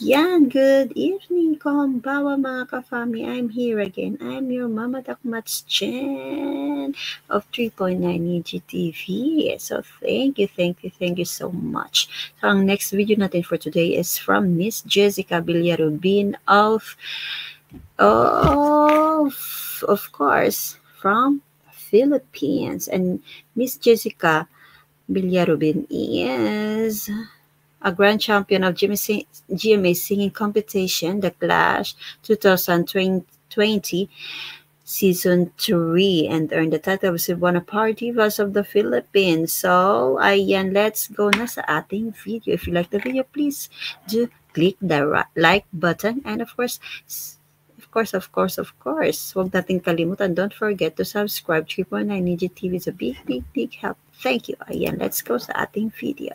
Yan, good evening, konbawa mga ka-fami. I'm here again. I'm your Mama Dakmats Chen of 3.9 EGTV. So thank you, thank you, thank you so much. So ang next video natin for today is from Miss Jessica Villarubin of, of, of course, from Philippines. And Miss Jessica Villarubin is a grand champion of GMA, GMA singing competition, The Clash 2020 season 3 and earned the title of Cebuana Party Divas of the Philippines. So, ayan, let's go na sa ating video. If you like the video, please do click the like button and of course, of course, of course, of course, huwag natin kalimutan, don't forget to subscribe. 3.9 Ninja TV is a big, big, big help. Thank you. Ayan, let's go sa ating video.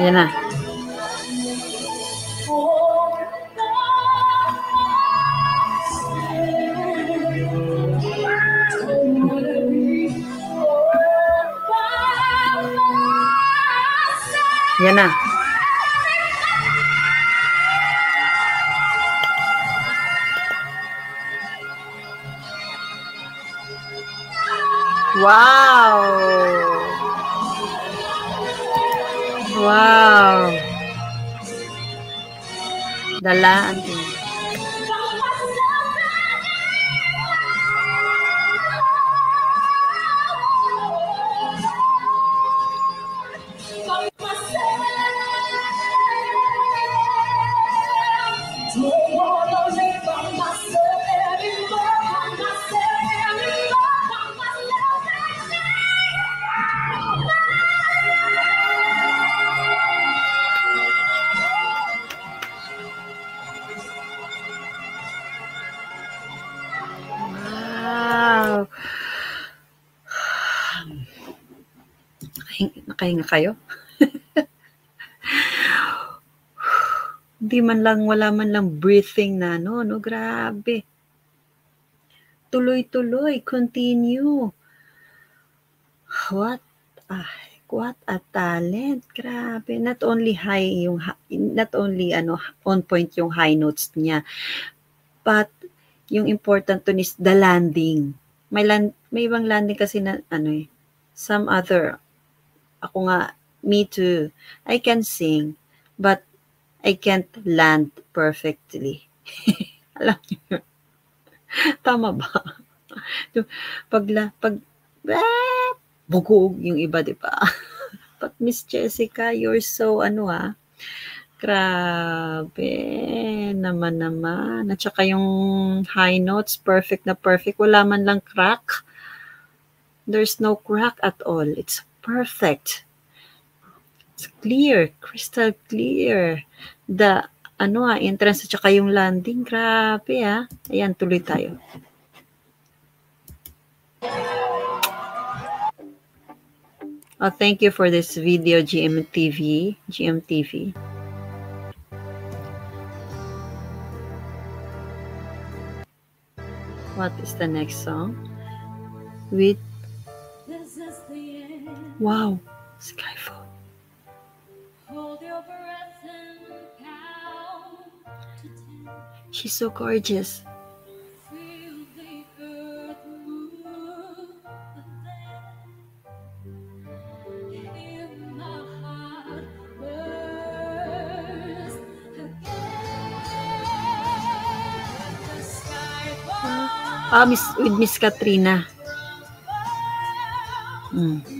Ayan na. Yan na. Wow! Wow! Dalaan din. Nakahinga kayo? Hindi man lang, wala man lang breathing na, no? No, grabe. Tuloy-tuloy, continue. What a, what a talent. Grabe. Not only high yung, not only ano, on point yung high notes niya, but yung important to is the landing. May land, may ibang landing kasi na ano eh, some other ako nga, me too. I can sing, but I can't land perfectly. Alam niyo Tama ba? pag, la, pag, ah, bugog yung iba, di ba? But Miss Jessica, you're so, ano ah, grabe naman naman. At saka yung high notes, perfect na perfect. Wala man lang crack. There's no crack at all. It's perfect. It's clear, crystal clear. The ano ah, entrance at saka yung landing, grabe ah. Ayan, tuloy tayo. Oh, thank you for this video, GMTV. GMTV. What is the next song? With Wow, Skyfall. She's so gorgeous. Ah, Miss with Miss Katrina. Mm.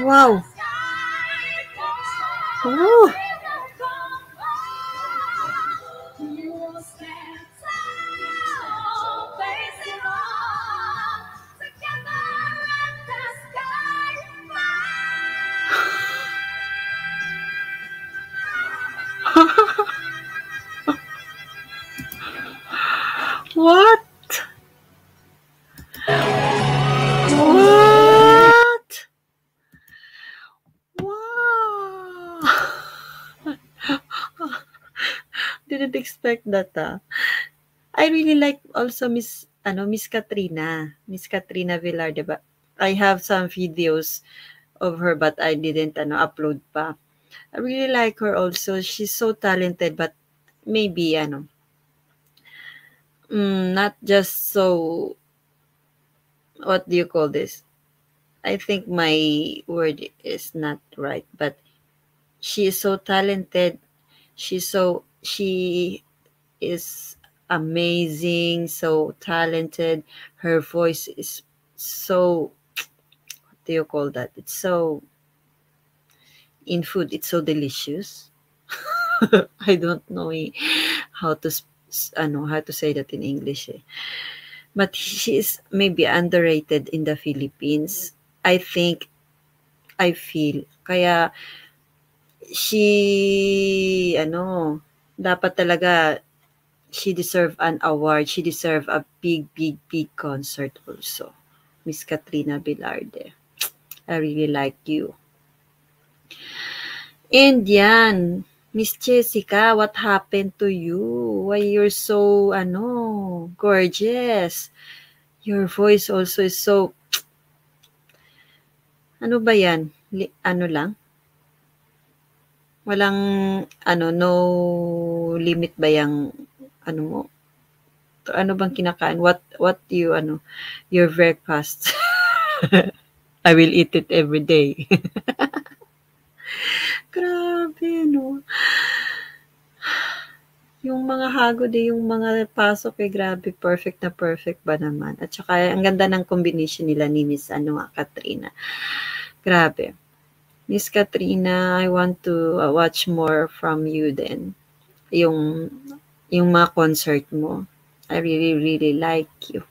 Wow! Didn't expect that, ah. I really like also Miss ano Miss Katrina, Miss Katrina Villarde ba. I have some videos of her but I didn't ano upload pa. I really like her also. She's so talented but maybe ano mm, not just so what do you call this? I think my word is not right, but she is so talented. She's so she is amazing, so talented. Her voice is so what do you call that? It's so in food, it's so delicious. I don't know how to ano how to say that in English. Eh. But she is maybe underrated in the Philippines. I think I feel kaya she ano dapat talaga she deserve an award. She deserve a big big big concert also. Miss Katrina Velarde. I really like you. And yan, Miss Jessica, what happened to you? Why you're so, ano, gorgeous? Your voice also is so, ano ba yan? Ano lang? Walang, ano, no limit ba yung, ano mo? Ano bang kinakain? What, what you, ano, your breakfast? I will eat it every day. Grabe, no? Yung mga hagod eh, yung mga pasok eh, grabe, perfect na perfect ba naman. At saka, ang ganda ng combination nila ni Miss ano, nga, Katrina. Grabe. Miss Katrina, I want to uh, watch more from you then. Yung, yung mga concert mo. I really, really like you.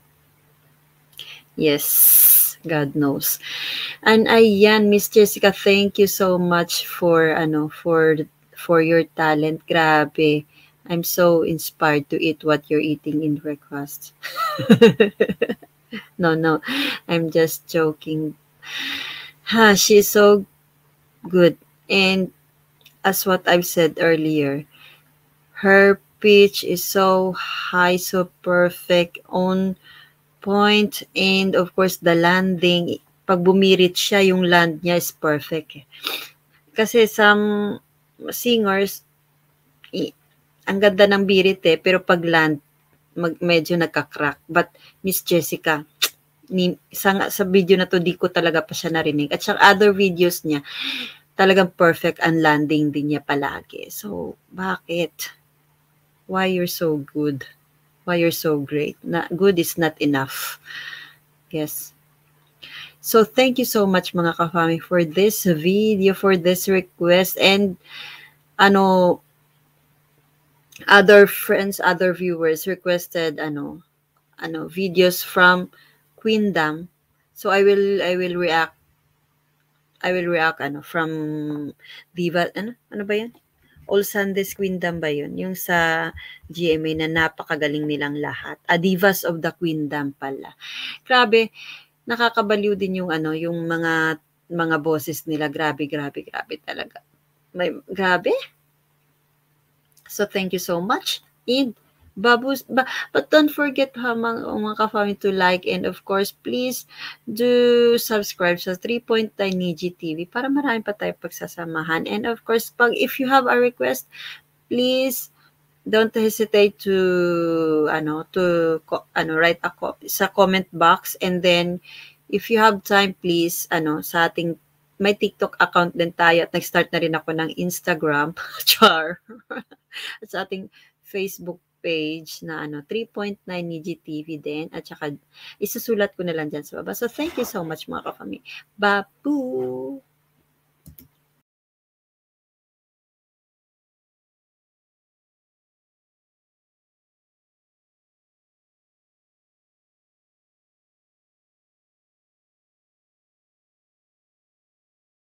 Yes, God knows. And ayan, Miss Jessica, thank you so much for ano for for your talent. Grabe. I'm so inspired to eat what you're eating in breakfast. no, no. I'm just joking. Ha, she's so good. And as what I've said earlier, her pitch is so high, so perfect, on point, and of course, the landing, pag bumirit siya, yung land niya is perfect. Kasi some singers, ang ganda ng birit eh, pero pag land, mag, medyo nagka-crack. But Miss Jessica, ni, sa, sa video na to, di ko talaga pa siya narinig. At saka other videos niya, talagang perfect ang landing din niya palagi. So, bakit? Why you're so good? Why you're so great? Na, good is not enough. Yes. So, thank you so much mga kafami for this video, for this request. And, ano, other friends, other viewers requested, ano, ano, videos from Queendom. So, I will, I will react I will react ano from Viva ano ano ba 'yan? All Sundays Queendom ba 'yun? Yung sa GMA na napakagaling nilang lahat. A Divas of the Queendom pala. Grabe, nakakabaliw din yung ano, yung mga mga boses nila. Grabe, grabe, grabe talaga. May grabe. So thank you so much. And Babus, ba, but don't forget ha, mga, mga ka-family to like and of course, please do subscribe sa 3.9 Niji TV para marami pa tayo pagsasamahan. And of course, pag if you have a request, please don't hesitate to ano to ano write a co- sa comment box. And then if you have time, please, ano, sa ating may TikTok account din tayo at nag-start na rin ako ng Instagram, char, sa ating Facebook page na ano 3.9 Niji TV din at saka isusulat ko na lang dyan sa baba. So thank you so much mga kafami. Babu!